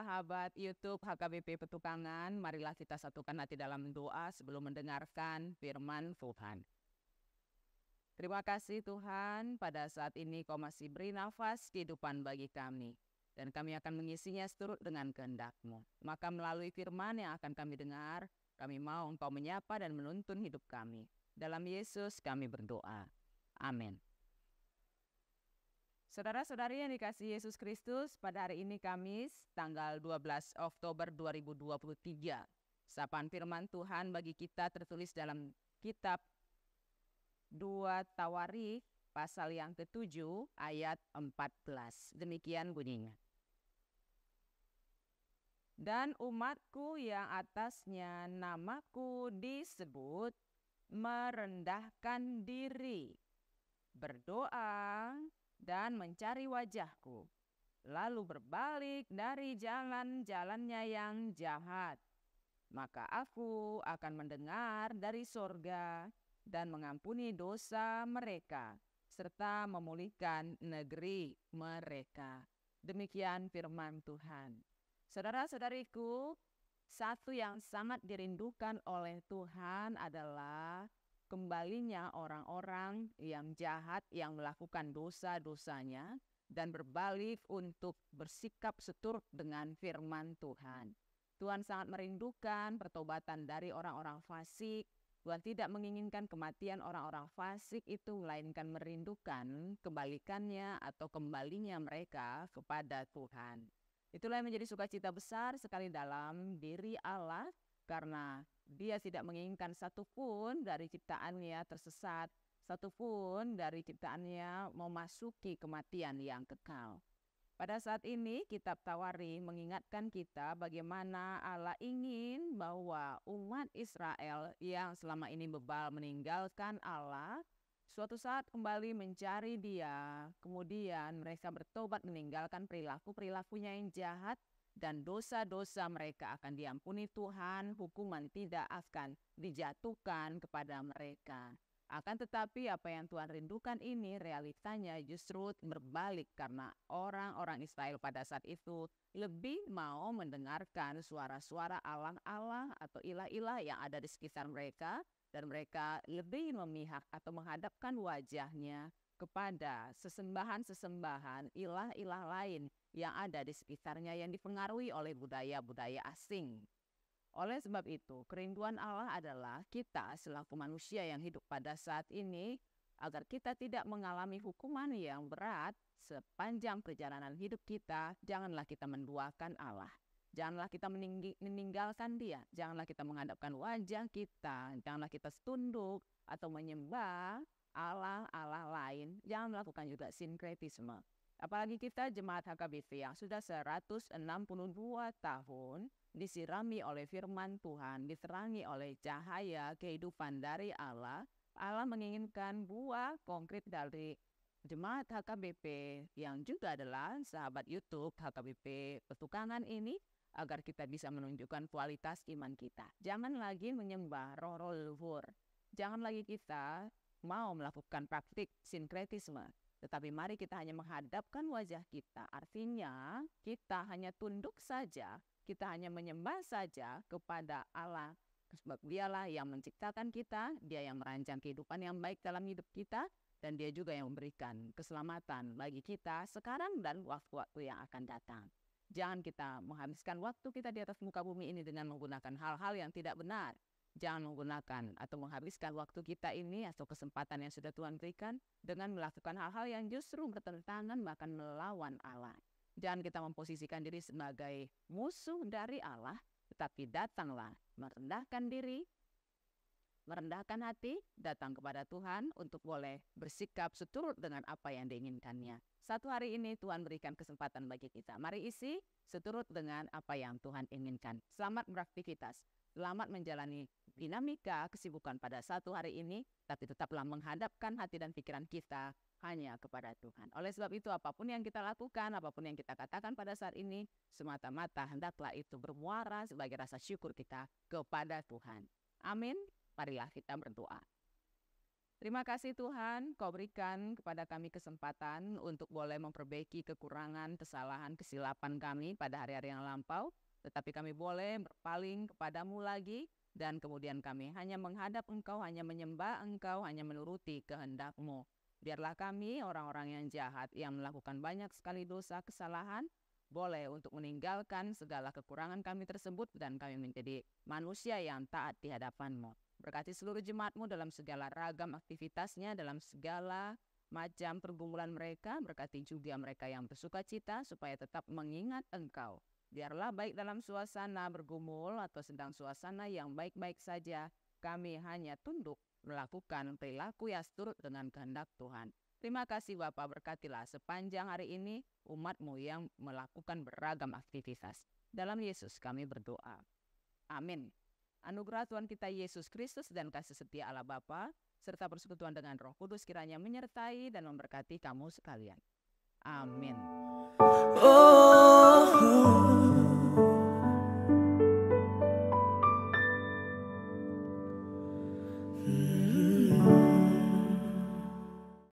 sahabat YouTube HKBP Petukangan, marilah kita satukan hati dalam doa sebelum mendengarkan firman Tuhan. Terima kasih Tuhan, pada saat ini kau masih beri nafas kehidupan bagi kami. Dan kami akan mengisinya seturut dengan kehendak-Mu. Maka melalui firman yang akan kami dengar, kami mau Engkau menyapa dan menuntun hidup kami. Dalam Yesus kami berdoa. Amin. Saudara-saudari yang dikasih Yesus Kristus, pada hari ini Kamis, tanggal 12 Oktober 2023. Sapaan firman Tuhan bagi kita tertulis dalam kitab 2 Tawarikh pasal yang ketujuh ayat 14. Demikian bunyinya. Dan umatku yang atasnya namaku disebut merendahkan diri, berdoa, dan mencari wajahku, lalu berbalik dari jalan-jalannya yang jahat. Maka aku akan mendengar dari sorga dan mengampuni dosa mereka, serta memulihkan negeri mereka. Demikian firman Tuhan. Saudara-saudariku, satu yang sangat dirindukan oleh Tuhan adalah kembalinya orang-orang yang jahat yang melakukan dosa-dosanya dan berbalik untuk bersikap seturut dengan firman Tuhan. Tuhan sangat merindukan pertobatan dari orang-orang fasik, Tuhan tidak menginginkan kematian orang-orang fasik itu, melainkan merindukan kebalikannya atau kembalinya mereka kepada Tuhan. Itulah yang menjadi sukacita besar sekali dalam diri Allah, karena Dia tidak menginginkan satupun dari ciptaannya tersesat, satupun dari ciptaannya memasuki kematian yang kekal. Pada saat ini, Kitab Tawari mengingatkan kita bagaimana Allah ingin bahwa umat Israel yang selama ini bebal meninggalkan Allah, suatu saat kembali mencari Dia. Kemudian mereka bertobat meninggalkan perilaku-perilakunya yang jahat dan dosa-dosa mereka akan diampuni Tuhan, hukuman tidak akan dijatuhkan kepada mereka. Akan tetapi apa yang Tuhan rindukan ini realitanya justru berbalik karena orang-orang Israel pada saat itu lebih mau mendengarkan suara-suara Allah-Allah atau ilah-ilah yang ada di sekitar mereka dan mereka lebih memihak atau menghadapkan wajahnya kepada sesembahan-sesembahan ilah-ilah lain yang ada di sekitarnya yang dipengaruhi oleh budaya-budaya asing. Oleh sebab itu, kerinduan Allah adalah kita selaku manusia yang hidup pada saat ini agar kita tidak mengalami hukuman yang berat sepanjang perjalanan hidup kita, janganlah kita menduakan Allah. Janganlah kita meninggalkan dia. Janganlah kita menghadapkan wajah kita. Janganlah kita tunduk atau menyembah Allah-Allah lain. Jangan melakukan juga sinkretisme. Apalagi kita jemaat HKBP yang sudah 162 tahun disirami oleh firman Tuhan, diterangi oleh cahaya kehidupan dari Allah, Allah menginginkan buah konkret dari jemaat HKBP yang juga adalah sahabat YouTube HKBP Petukangan ini agar kita bisa menunjukkan kualitas iman kita. Jangan lagi menyembah roh-roh leluhur. Jangan lagi kita mau melakukan praktik sinkretisme. Tetapi mari kita hanya menghadapkan wajah kita. Artinya kita hanya tunduk saja kita hanya menyembah saja kepada Allah. Sebab dialah yang menciptakan kita, dia yang merancang kehidupan yang baik dalam hidup kita, dan dia juga yang memberikan keselamatan bagi kita sekarang dan waktu-waktu yang akan datang. Jangan kita menghabiskan waktu kita di atas muka bumi ini dengan menggunakan hal-hal yang tidak benar. Jangan menggunakan atau menghabiskan waktu kita ini atau kesempatan yang sudah Tuhan berikan dengan melakukan hal-hal yang justru bertentangan bahkan melawan Allah. Jangan kita memposisikan diri sebagai musuh dari Allah, tetapi datanglah merendahkan diri, merendahkan hati, datang kepada Tuhan untuk boleh bersikap seturut dengan apa yang diinginkannya. Satu hari ini Tuhan berikan kesempatan bagi kita. Mari isi seturut dengan apa yang Tuhan inginkan. Selamat beraktivitas. Selamat menjalani dinamika kesibukan pada satu hari ini, tapi tetaplah menghadapkan hati dan pikiran kita hanya kepada Tuhan. Oleh sebab itu, apa pun yang kita lakukan, apa pun yang kita katakan pada saat ini, semata-mata hendaklah itu bermuara sebagai rasa syukur kita kepada Tuhan. Amin. Marilah kita berdoa. Terima kasih Tuhan, Kau berikan kepada kami kesempatan untuk boleh memperbaiki kekurangan, kesalahan, kesilapan kami pada hari-hari yang lampau. Tetapi kami boleh berpaling kepadamu lagi dan kemudian kami hanya menghadap Engkau, hanya menyembah Engkau, hanya menuruti kehendakmu. Biarlah kami orang-orang yang jahat yang melakukan banyak sekali dosa, kesalahan, boleh untuk meninggalkan segala kekurangan kami tersebut dan kami menjadi manusia yang taat di hadapanmu. Berkati seluruh jemaatmu dalam segala ragam aktivitasnya, dalam segala macam pergumulan mereka. Berkati juga mereka yang bersuka cita supaya tetap mengingat engkau. Biarlah baik dalam suasana bergumul atau sedang suasana yang baik-baik saja, kami hanya tunduk melakukan perilaku yang seturut dengan kehendak Tuhan. Terima kasih Bapak berkatilah sepanjang hari ini umatmu yang melakukan beragam aktivitas. Dalam Yesus kami berdoa. Amin. Anugerah Tuhan kita Yesus Kristus dan kasih setia Allah Bapa serta persekutuan dengan Roh Kudus kiranya menyertai dan memberkati kamu sekalian. Amin. Oh.